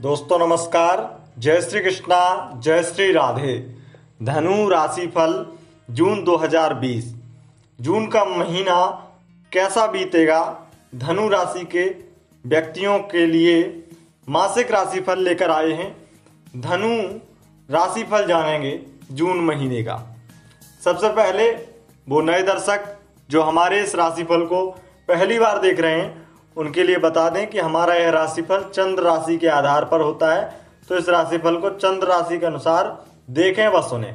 दोस्तों, नमस्कार। जय श्री कृष्णा, जय श्री राधे। धनु राशि फल जून 2020 जून का महीना कैसा बीतेगा? धनु राशि के व्यक्तियों के लिए मासिक राशिफल लेकर आए हैं। धनु राशिफल जानेंगे जून महीने का। सबसे पहले वो नए दर्शक जो हमारे इस राशिफल को पहली बार देख रहे हैं उनके लिए बता दें कि हमारा यह राशिफल चंद्र राशि के आधार पर होता है। तो इस राशिफल को चंद्र राशि के अनुसार देखें व सुने।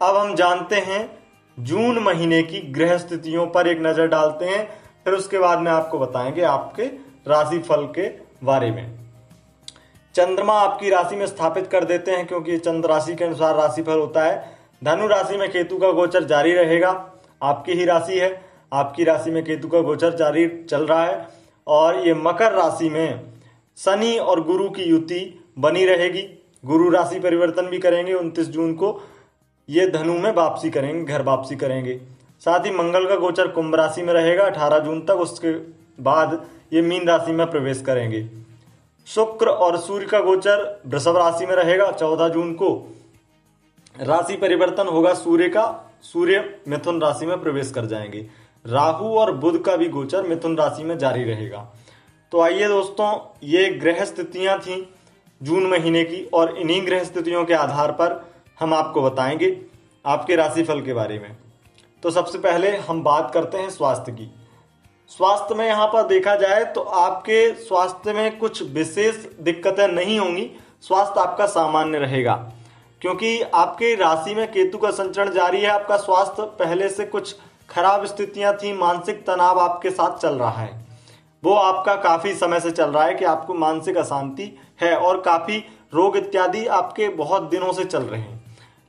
अब हम जानते हैं जून महीने की ग्रह स्थितियों पर एक नज़र डालते हैं। फिर उसके बाद में आपको बताएँगे आपके राशिफल के बारे में। चंद्रमा आपकी राशि में स्थापित कर देते हैं क्योंकि चंद्र राशि के अनुसार राशिफल होता है। धनु राशि में केतु का गोचर जारी रहेगा। आपकी ही राशि है। आपकी राशि में केतु का गोचर जारी चल रहा है और ये मकर राशि में शनि और गुरु की युति बनी रहेगी। गुरु राशि परिवर्तन भी करेंगे उनतीस जून को। ये धनु में वापसी करेंगे, घर वापसी करेंगे। साथ ही मंगल का गोचर कुंभ राशि में रहेगा 18 जून तक उसके बाद ये मीन राशि में प्रवेश करेंगे। शुक्र और सूर्य का गोचर वृषभ राशि में रहेगा 14 जून को। राशि परिवर्तन होगा, सूर्य का, सूर्य मिथुन राशि में प्रवेश कर जाएँगे। राहु और बुध का भी गोचर मिथुन राशि में जारी रहेगा। तो आइए दोस्तों, ये ग्रह स्थितियाँ थी जून महीने की और इन्हीं ग्रह स्थितियों के आधार पर हम आपको बताएँगे आपके राशिफल के बारे में। तो सबसे पहले हम बात करते हैं स्वास्थ्य की। स्वास्थ्य में यहाँ पर देखा जाए तो आपके स्वास्थ्य में कुछ विशेष दिक्कतें नहीं होंगी, स्वास्थ्य आपका सामान्य रहेगा। क्योंकि आपके राशि में केतु का संचरण जारी है, आपका स्वास्थ्य पहले से कुछ खराब स्थितियाँ थी, मानसिक तनाव आपके साथ चल रहा है। वो आपका काफ़ी समय से चल रहा है कि आपको मानसिक अशांति है और काफ़ी रोग इत्यादि आपके बहुत दिनों से चल रहे हैं।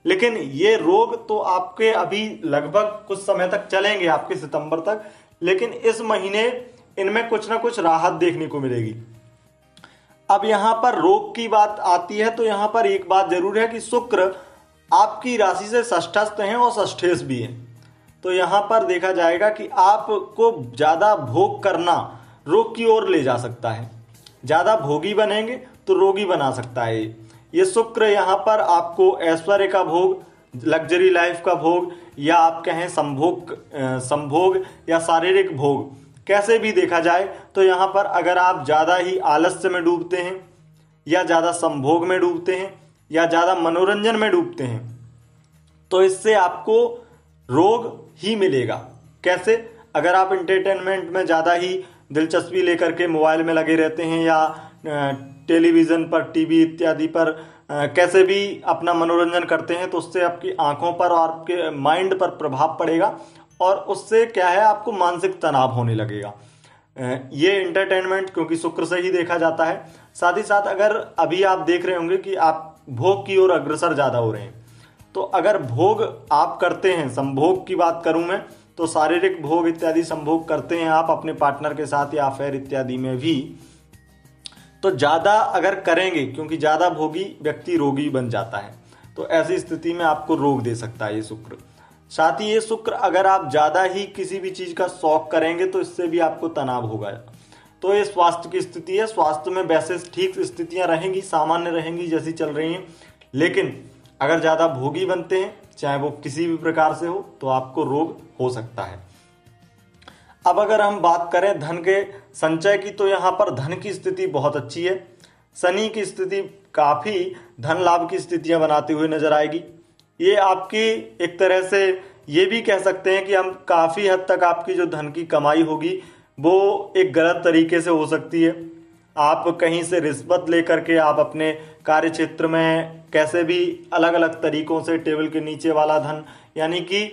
लेकिन ये रोग तो आपके अभी लगभग कुछ समय तक चलेंगे आपके सितंबर तक, लेकिन इस महीने इनमें कुछ ना कुछ राहत देखने को मिलेगी। अब यहाँ पर रोग की बात आती है तो यहाँ पर एक बात ज़रूर है कि शुक्र आपकी राशि से षष्ठस्थ हैं और षष्ठेश भी हैं। तो यहाँ पर देखा जाएगा कि आपको ज़्यादा भोग करना रोग की ओर ले जा सकता है। ज़्यादा भोगी बनेंगे तो रोगी बना सकता है ये। शुक्र यहाँ पर आपको ऐश्वर्य का भोग, लग्जरी लाइफ का भोग, या आप कहें संभोग संभोग या शारीरिक भोग, कैसे भी देखा जाए तो यहाँ पर अगर आप ज़्यादा ही आलस्य में डूबते हैं, या ज़्यादा संभोग में डूबते हैं, या ज़्यादा मनोरंजन में डूबते हैं तो इससे आपको रोग ही मिलेगा। कैसे? अगर आप इंटरटेनमेंट में ज़्यादा ही दिलचस्पी लेकर के मोबाइल में लगे रहते हैं या टेलीविज़न पर टीवी इत्यादि पर कैसे भी अपना मनोरंजन करते हैं तो उससे आपकी आँखों पर और आपके माइंड पर प्रभाव पड़ेगा और उससे क्या है, आपको मानसिक तनाव होने लगेगा। ये इंटरटेनमेंट क्योंकि शुक्र से ही देखा जाता है। साथ ही साथ अगर अभी आप देख रहे होंगे कि आप भोग की ओर अग्रसर ज़्यादा हो रहे हैं तो अगर भोग आप करते हैं, संभोग की बात करूँ मैं तो शारीरिक भोग इत्यादि संभोग करते हैं आप अपने पार्टनर के साथ या अफेयर इत्यादि में भी। तो ज़्यादा अगर करेंगे, क्योंकि ज़्यादा भोगी व्यक्ति रोगी बन जाता है तो ऐसी स्थिति में आपको रोग दे सकता है ये शुक्र। साथ ही ये शुक्र अगर आप ज़्यादा ही किसी भी चीज़ का शौक करेंगे तो इससे भी आपको तनाव होगा। तो ये स्वास्थ्य की स्थिति है, स्वास्थ्य में वैसे ठीक स्थितियाँ रहेंगी, सामान्य रहेंगी जैसी चल रही हैं, लेकिन अगर ज़्यादा भोगी बनते हैं, चाहे वो किसी भी प्रकार से हो तो आपको रोग हो सकता है। अब अगर हम बात करें धन के, संचय की तो यहाँ पर धन की स्थिति बहुत अच्छी है। शनि की स्थिति काफ़ी धन लाभ की स्थितियाँ बनाते हुए नज़र आएगी। ये आपकी एक तरह से ये भी कह सकते हैं कि हम काफ़ी हद तक आपकी जो धन की कमाई होगी, वो एक गलत तरीके से हो सकती है। आप कहीं से रिश्वत लेकर के आप अपने कार्य क्षेत्र में कैसे भी अलग अलग तरीकों से टेबल के नीचे वाला धन, यानी कि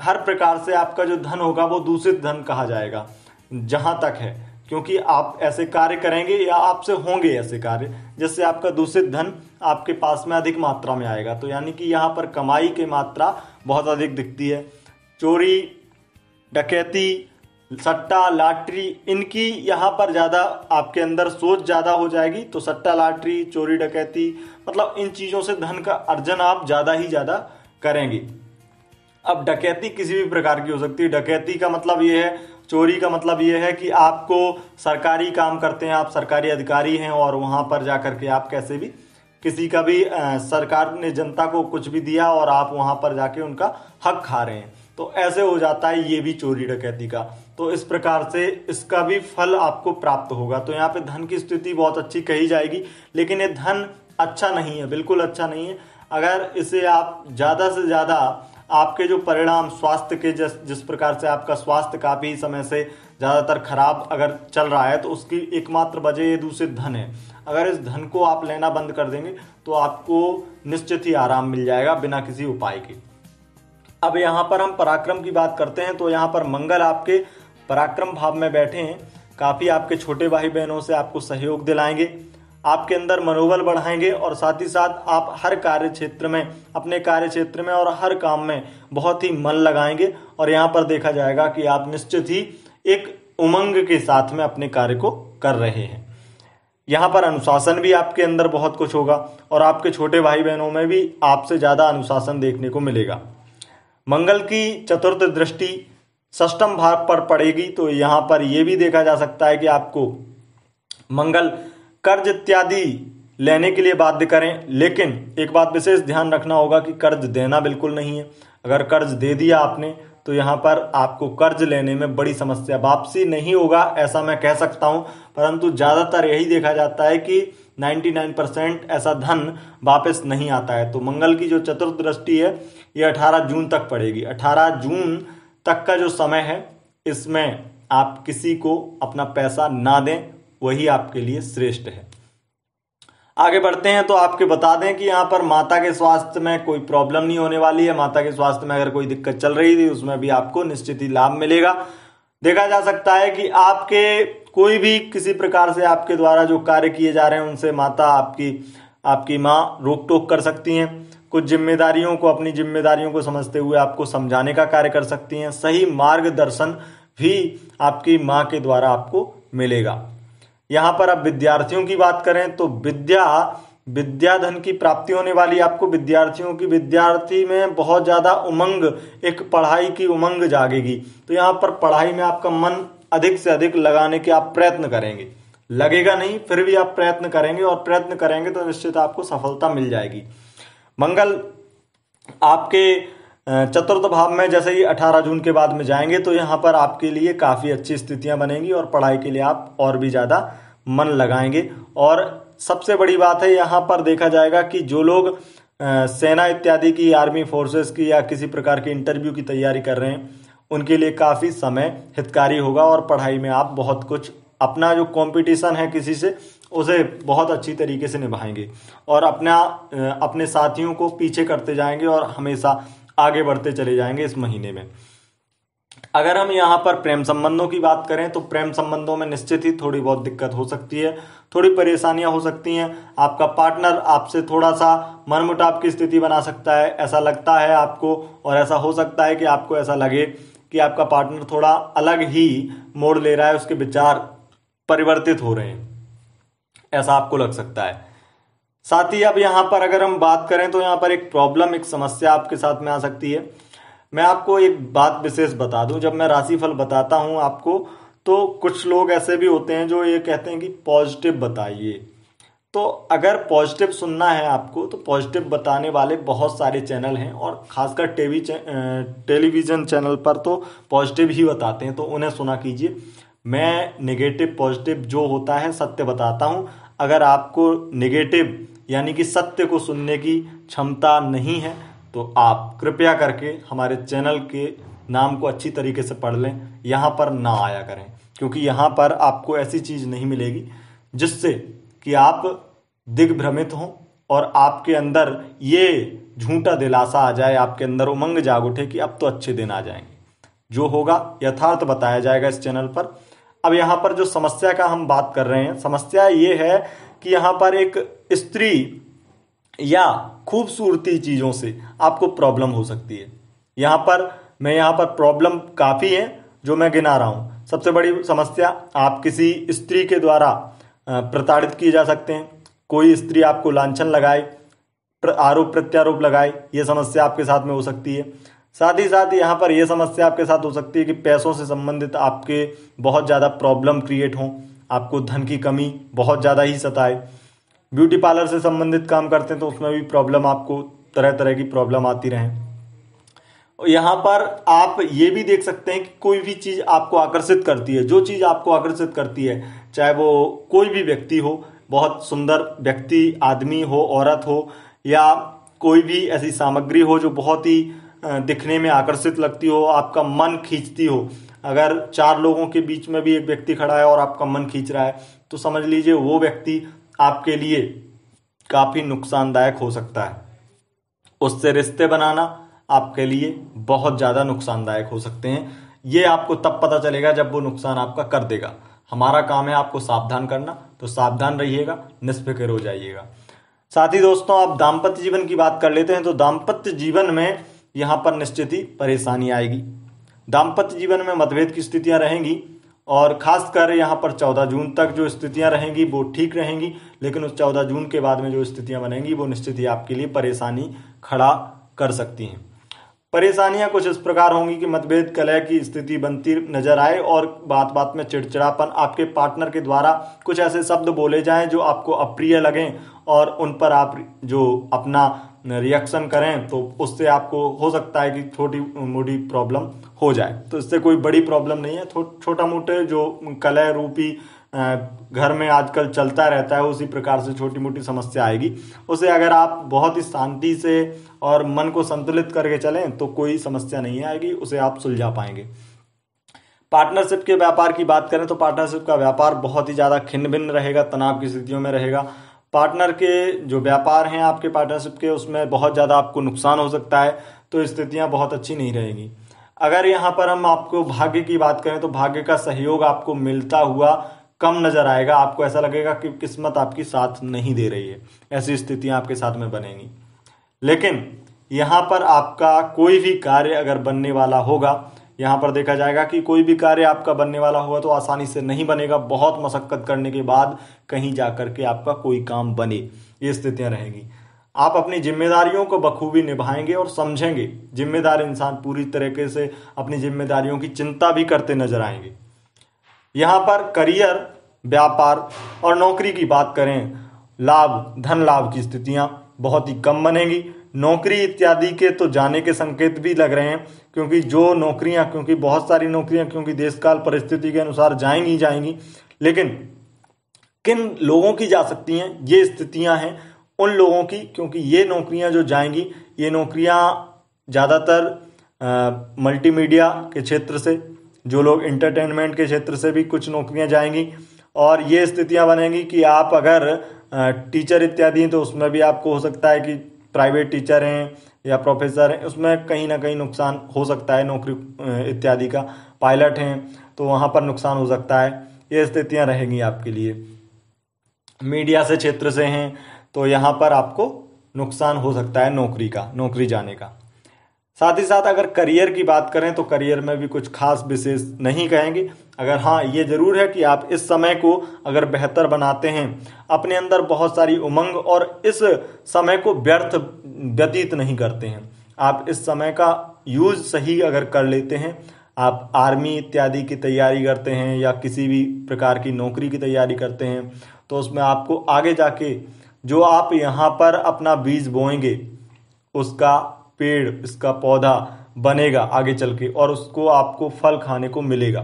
हर प्रकार से आपका जो धन होगा वो दूषित धन कहा जाएगा, जहाँ तक है। क्योंकि आप ऐसे कार्य करेंगे या आपसे होंगे ऐसे कार्य, जिससे आपका दूषित धन आपके पास में अधिक मात्रा में आएगा। तो यानी कि यहाँ पर कमाई की मात्रा बहुत अधिक दिखती है। चोरी, डकैती सट्टा लाटरी इनकी यहाँ पर ज़्यादा आपके अंदर सोच ज़्यादा हो जाएगी। तो सट्टा लाटरी, चोरी डकैती मतलब इन चीज़ों से धन का अर्जन आप ज़्यादा ही ज़्यादा करेंगे। अब डकैती किसी भी प्रकार की हो सकती है। डकैती का मतलब ये है, चोरी का मतलब ये है कि आपको सरकारी काम करते हैं, आप सरकारी अधिकारी हैं और वहाँ पर जाकर के आप कैसे भी किसी का भी सरकार ने जनता को कुछ भी दिया और आप वहाँ पर जाके उनका हक खा रहे हैं। तो ऐसे हो जाता है ये भी चोरी डकैती का। तो इस प्रकार से इसका भी फल आपको प्राप्त होगा। तो यहाँ पे धन की स्थिति बहुत अच्छी कही जाएगी, लेकिन ये धन अच्छा नहीं है, बिल्कुल अच्छा नहीं है। अगर इसे आप ज़्यादा से ज़्यादा आपके जो परिणाम स्वास्थ्य के जिस जिस प्रकार से आपका स्वास्थ्य काफ़ी समय से ज़्यादातर खराब अगर चल रहा है तो उसकी एकमात्र वजह ये दूषित धन है। अगर इस धन को आप लेना बंद कर देंगे तो आपको निश्चित ही आराम मिल जाएगा बिना किसी उपाय के। अब यहाँ पर हम पराक्रम की बात करते हैं तो यहाँ पर मंगल आपके पराक्रम भाव में बैठे हैं। काफ़ी आपके छोटे भाई बहनों से आपको सहयोग दिलाएँगे, आपके अंदर मनोबल बढ़ाएँगे और साथ ही साथ आप हर कार्य क्षेत्र में, अपने कार्य क्षेत्र में और हर काम में बहुत ही मन लगाएँगे और यहाँ पर देखा जाएगा कि आप निश्चित ही एक उमंग के साथ में अपने कार्य को कर रहे हैं। यहाँ पर अनुशासन भी आपके अंदर बहुत कुछ होगा और आपके छोटे भाई बहनों में भी आपसे ज़्यादा अनुशासन देखने को मिलेगा। मंगल की चतुर्थ दृष्टि सष्टम भाव पर पड़ेगी तो यहाँ पर यह भी देखा जा सकता है कि आपको मंगल कर्ज इत्यादि लेने के लिए बाध्य करें, लेकिन एक बात विशेष ध्यान रखना होगा कि कर्ज देना बिल्कुल नहीं है। अगर कर्ज दे दिया आपने तो यहाँ पर आपको कर्ज लेने में बड़ी समस्या। वापसी नहीं होगा, ऐसा मैं कह सकता हूँ, परंतु ज़्यादातर यही देखा जाता है कि 99 परसेंट ऐसा धन वापस नहीं आता है। तो मंगल की जो चतुर्थ दृष्टि है, ये 18 जून तक पड़ेगी। 18 जून तक का जो समय है, इसमें आप किसी को अपना पैसा ना दें, वही आपके लिए श्रेष्ठ है। आगे बढ़ते हैं तो आपके बता दें कि यहाँ पर माता के स्वास्थ्य में कोई प्रॉब्लम नहीं होने वाली है। माता के स्वास्थ्य में अगर कोई दिक्कत चल रही थी, उसमें भी आपको निश्चित ही लाभ मिलेगा। देखा जा सकता है कि आपके कोई भी किसी प्रकार से आपके द्वारा जो कार्य किए जा रहे हैं, उनसे माता आपकी आपकी माँ रोक टोक कर सकती हैं। कुछ जिम्मेदारियों को, अपनी जिम्मेदारियों को समझते हुए आपको समझाने का कार्य कर सकती हैं। सही मार्गदर्शन भी आपकी माँ के द्वारा आपको मिलेगा। यहाँ पर अब विद्यार्थियों की बात करें तो विद्या विद्या धन की प्राप्ति होने वाली आपको विद्यार्थियों की, विद्यार्थी में बहुत ज़्यादा उमंग, एक पढ़ाई की उमंग जागेगी। तो यहाँ पर पढ़ाई में आपका मन अधिक से अधिक लगाने के आप प्रयत्न करेंगे। लगेगा नहीं, फिर भी आप प्रयत्न करेंगे और प्रयत्न करेंगे तो निश्चित आपको सफलता मिल जाएगी। मंगल, आपके चतुर्थ भाव में जैसे ही 18 जून के बाद में जाएँगे तो यहाँ पर आपके लिए काफ़ी अच्छी स्थितियाँ बनेंगी और पढ़ाई के लिए आप और भी ज़्यादा मन लगाएँगे। और सबसे बड़ी बात है, यहाँ पर देखा जाएगा कि जो लोग सेना इत्यादि की, आर्मी फोर्सेस की या किसी प्रकार की इंटरव्यू की तैयारी कर रहे हैं, उनके लिए काफ़ी समय हितकारी होगा और पढ़ाई में आप बहुत कुछ अपना जो कंपटीशन है किसी से, उसे बहुत अच्छी तरीके से निभाएँगे और अपना अपने साथियों को पीछे करते जाएँगे और हमेशा आगे बढ़ते चले जाएँगे इस महीने में। अगर हम यहाँ पर प्रेम संबंधों की बात करें तो प्रेम संबंधों में निश्चित ही थोड़ी बहुत दिक्कत हो सकती है, थोड़ी परेशानियाँ हो सकती हैं। आपका पार्टनर आपसे थोड़ा सा मनमुटाव की स्थिति बना सकता है, ऐसा लगता है आपको और ऐसा हो सकता है कि आपको ऐसा लगे कि आपका पार्टनर थोड़ा अलग ही मोड़ ले रहा है, उसके विचार परिवर्तित हो रहे हैं। ऐसा आपको लग सकता है। साथ ही अब यहाँ पर अगर हम बात करें तो यहाँ पर एक प्रॉब्लम एक समस्या आपके साथ में आ सकती है। मैं आपको एक बात विशेष बता दूँ। जब मैं राशिफल बताता हूँ आपको तो कुछ लोग ऐसे भी होते हैं जो ये कहते हैं कि पॉजिटिव बताइए। तो अगर पॉजिटिव सुनना है आपको तो पॉजिटिव बताने वाले बहुत सारे चैनल हैं और खासकर टीवी टेलीविज़न चैनल पर तो पॉजिटिव ही बताते हैं तो उन्हें सुना कीजिए। मैं नेगेटिव पॉजिटिव जो होता है सत्य बताता हूँ। अगर आपको नेगेटिव यानी कि सत्य को सुनने की क्षमता नहीं है तो आप कृपया करके हमारे चैनल के नाम को अच्छी तरीके से पढ़ लें। यहाँ पर ना आया करें, क्योंकि यहाँ पर आपको ऐसी चीज़ नहीं मिलेगी, जिससे कि आप दिग्भ्रमित हों और आपके अंदर ये झूठा दिलासा आ जाए, आपके अंदर उमंग जाग उठे कि अब तो अच्छे दिन आ जाएँगे। जो होगा यथार्थ बताया जाएगा इस चैनल पर। अब यहाँ पर जो समस्या का हम बात कर रहे हैं, समस्या ये है कि यहाँ पर एक स्त्री या खूबसूरती चीज़ों से आपको प्रॉब्लम हो सकती है। यहाँ पर, मैं यहाँ पर प्रॉब्लम काफ़ी है, जो मैं गिना रहा हूँ। सबसे बड़ी समस्या, आप किसी स्त्री के द्वारा प्रताड़ित किए जा सकते हैं। कोई स्त्री आपको लांछन लगाए आरोप प्रत्यारोप लगाए, ये समस्या आपके साथ में हो सकती है। साथ ही साथ यहाँ पर यह समस्या आपके साथ हो सकती है कि पैसों से संबंधित आपके बहुत ज़्यादा प्रॉब्लम क्रिएट हों, आपको धन की कमी बहुत ज़्यादा ही सताए। ब्यूटी पार्लर से संबंधित काम करते हैं तो उसमें भी प्रॉब्लम आपको तरह तरह की प्रॉब्लम आती रहें। यहाँ पर आप ये भी देख सकते हैं कि कोई भी चीज़ आपको आकर्षित करती है, जो चीज़ आपको आकर्षित करती है, चाहे वो कोई भी व्यक्ति हो, बहुत सुंदर व्यक्ति, आदमी हो, औरत हो, या कोई भी ऐसी सामग्री हो जो बहुत ही दिखने में आकर्षित लगती हो, आपका मन खींचती हो। अगर चार लोगों के बीच में भी एक व्यक्ति खड़ा है और आपका मन खींच रहा है तो समझ लीजिए वो व्यक्ति आपके लिए काफ़ी नुकसानदायक हो सकता है। उससे रिश्ते बनाना आपके लिए बहुत ज़्यादा नुकसानदायक हो सकते हैं। ये आपको तब पता चलेगा जब वो नुकसान आपका कर देगा। हमारा काम है आपको सावधान करना तो सावधान रहिएगा, निष्फिक्र हो जाइएगा। साथ ही दोस्तों, आप दाम्पत्य जीवन की बात कर लेते हैं तो दाम्पत्य जीवन में यहाँ पर निश्चित ही परेशानी आएगी। दाम्पत्य जीवन में मतभेद की स्थितियाँ रहेंगी और खासकर यहाँ पर 14 जून तक जो स्थितियाँ रहेंगी, वो ठीक रहेंगी, लेकिन उस 14 जून के बाद में जो स्थितियाँ बनेंगी, वो निश्चित ही आपके लिए परेशानी खड़ा कर सकती हैं। परेशानियाँ कुछ इस प्रकार होंगी कि मतभेद, कलह की स्थिति बनती नज़र आए और बात बात में चिड़चिड़ापन आपके पार्टनर के द्वारा कुछ ऐसे शब्द बोले जाएँ जो आपको अप्रिय लगें और उन पर आप जो अपना रिएक्शन करें तो उससे आपको हो सकता है कि छोटी मोटी प्रॉब्लम हो जाए। तो इससे कोई बड़ी प्रॉब्लम नहीं है। छोटा मोटे जो कलह रूपी घर में आजकल चलता रहता है, उसी प्रकार से छोटी मोटी समस्या आएगी। उसे अगर आप बहुत ही शांति से और मन को संतुलित करके चलें तो कोई समस्या नहीं आएगी, उसे आप सुलझा पाएँगे। पार्टनरशिप के व्यापार की बात करें तो पार्टनरशिप का व्यापार बहुत ही ज़्यादा खिन्न भिन्न रहेगा, तनाव की स्थितियों में रहेगा। पार्टनर के जो व्यापार हैं आपके पार्टनरशिप के, उसमें बहुत ज़्यादा आपको नुकसान हो सकता है तो स्थितियाँ बहुत अच्छी नहीं रहेगी। अगर यहाँ पर हम आपको भाग्य की बात करें तो भाग्य का सहयोग आपको मिलता हुआ कम नज़र आएगा, आपको ऐसा लगेगा कि किस्मत आपकी साथ नहीं दे रही है। ऐसी स्थितियाँ आपके साथ में बनेंगी। लेकिन यहाँ पर आपका कोई भी कार्य अगर बनने वाला होगा, यहाँ पर देखा जाएगा कि कोई भी कार्य आपका बनने वाला होगा तो आसानी से नहीं बनेगा। बहुत मशक्कत करने के बाद कहीं जाकर के आपका कोई काम बने, ये स्थितियाँ रहेंगी। आप अपनी जिम्मेदारियों को बखूबी निभाएँगे और समझेंगे। जिम्मेदार इंसान पूरी तरीके से अपनी जिम्मेदारियों की चिंता भी करते नज़र आएँगे। यहाँ पर करियर, व्यापार और नौकरी की बात करें, लाभ, धन लाभ की स्थितियाँ बहुत ही कम बनेंगी। नौकरी इत्यादि के तो जाने के संकेत भी लग रहे हैं, क्योंकि जो नौकरियाँ, क्योंकि बहुत सारी नौकरियाँ, क्योंकि देशकाल परिस्थिति के अनुसार जाएँगी जाएँगी, लेकिन किन लोगों की जा सकती हैं, ये स्थितियाँ हैं उन लोगों की, क्योंकि ये नौकरियाँ जो जाएँगी, ये नौकरियाँ ज़्यादातर मल्टीमीडिया के क्षेत्र से जो लोग इंटरटेनमेंट के क्षेत्र से भी कुछ नौकरियाँ जाएँगी, और ये स्थितियाँ बनेंगी कि आप अगर टीचर इत्यादि हैं तो उसमें भी आपको हो सकता है कि प्राइवेट टीचर हैं या प्रोफेसर हैं, उसमें कहीं ना कहीं नुकसान हो सकता है नौकरी इत्यादि का। पायलट हैं तो वहाँ पर नुकसान हो सकता है। ये स्थितियाँ रहेंगी आपके लिए। मीडिया से क्षेत्र से हैं तो यहाँ पर आपको नुकसान हो सकता है नौकरी का, नौकरी जाने का। साथ ही साथ अगर करियर की बात करें तो करियर में भी कुछ खास विशेष नहीं कहेंगे। अगर हाँ ये ज़रूर है कि आप इस समय को अगर बेहतर बनाते हैं, अपने अंदर बहुत सारी उमंग और इस समय को व्यर्थ व्यतीत नहीं करते हैं। आप इस समय का यूज़ सही अगर कर लेते हैं, आप आर्मी इत्यादि की तैयारी करते हैं या किसी भी प्रकार की नौकरी की तैयारी करते हैं तो उसमें आपको आगे जाके जो आप यहाँ पर अपना बीज बोएँगे, उसका पेड़, इसका पौधा बनेगा आगे चल के और उसको आपको फल खाने को मिलेगा।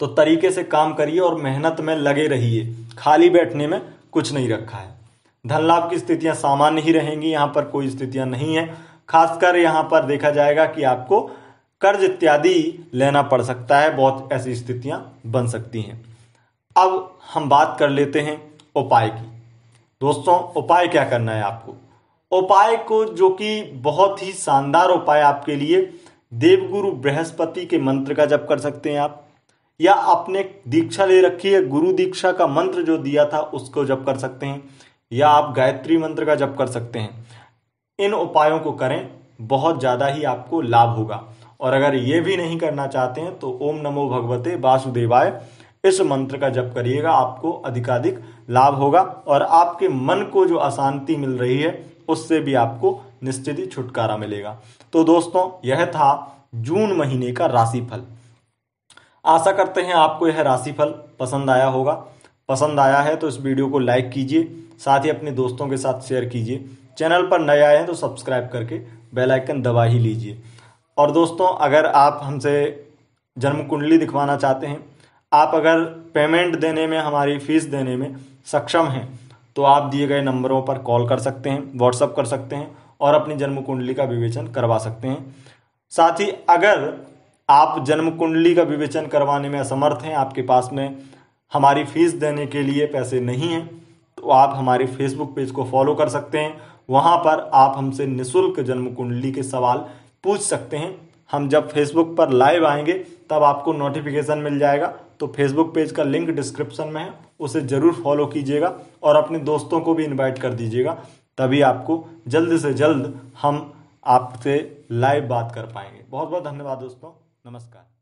तो तरीके से काम करिए और मेहनत में लगे रहिए। खाली बैठने में कुछ नहीं रखा है। धन लाभ की स्थितियाँ सामान्य ही रहेंगी, यहाँ पर कोई स्थितियाँ नहीं है। खासकर यहाँ पर देखा जाएगा कि आपको कर्ज इत्यादि लेना पड़ सकता है, बहुत ऐसी स्थितियाँ बन सकती हैं। अब हम बात कर लेते हैं उपाय की। दोस्तों, उपाय क्या करना है आपको? उपाय को जो कि बहुत ही शानदार उपाय आपके लिए, देवगुरु बृहस्पति के मंत्र का जप कर सकते हैं आप, या आपने दीक्षा ले रखी है, गुरु दीक्षा का मंत्र जो दिया था उसको जप कर सकते हैं, या आप गायत्री मंत्र का जप कर सकते हैं। इन उपायों को करें, बहुत ज़्यादा ही आपको लाभ होगा। और अगर ये भी नहीं करना चाहते हैं तो ओम नमो भगवते वासुदेवाय, इस मंत्र का जप करिएगा, आपको अधिकाधिक लाभ होगा। और आपके मन को जो अशांति मिल रही है उससे भी आपको निश्चित ही छुटकारा मिलेगा। तो दोस्तों, यह था जून महीने का राशिफल। आशा करते हैं आपको यह राशिफल पसंद आया होगा। पसंद आया है तो इस वीडियो को लाइक कीजिए, साथ ही अपने दोस्तों के साथ शेयर कीजिए। चैनल पर नए आए हैं तो सब्सक्राइब करके बेल आइकन दबा ही लीजिए। और दोस्तों, अगर आप हमसे जन्म कुंडली दिखवाना चाहते हैं, आप अगर पेमेंट देने में, हमारी फ़ीस देने में सक्षम हैं तो आप दिए गए नंबरों पर कॉल कर सकते हैं व्हाट्सअप कर सकते हैं और अपनी जन्म कुंडली का विवेचन करवा सकते हैं। साथ ही अगर आप जन्म कुंडली का विवेचन करवाने में असमर्थ हैं, आपके पास में हमारी फ़ीस देने के लिए पैसे नहीं हैं तो आप हमारे फेसबुक पेज को फॉलो कर सकते हैं। वहाँ पर आप हमसे निशुल्क जन्म कुंडली के सवाल पूछ सकते हैं। हम जब फेसबुक पर लाइव आएँगे तब आपको नोटिफिकेशन मिल जाएगा। तो फेसबुक पेज का लिंक डिस्क्रिप्शन में है, उसे ज़रूर फॉलो कीजिएगा और अपने दोस्तों को भी इनवाइट कर दीजिएगा। तभी आपको जल्द से जल्द हम आपसे लाइव बात कर पाएँगे। बहुत बहुत धन्यवाद दोस्तों। नमस्कार।